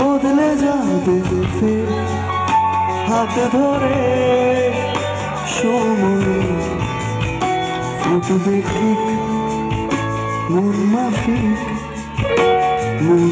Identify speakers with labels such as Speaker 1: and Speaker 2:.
Speaker 1: বদলে যাবে ফের হাত ধরে সময়। ফুটবে ঠিক মন মাফিক মন